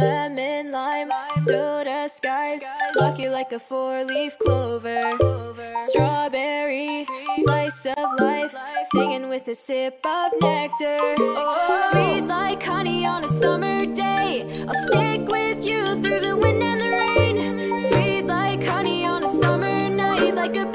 Lemon lime, soda skies, lucky like a four-leaf clover. Strawberry, slice of life, singing with a sip of nectar. Sweet like honey on a summer day, I'll stick with you through the wind and the rain. Sweet like honey on a summer night, like a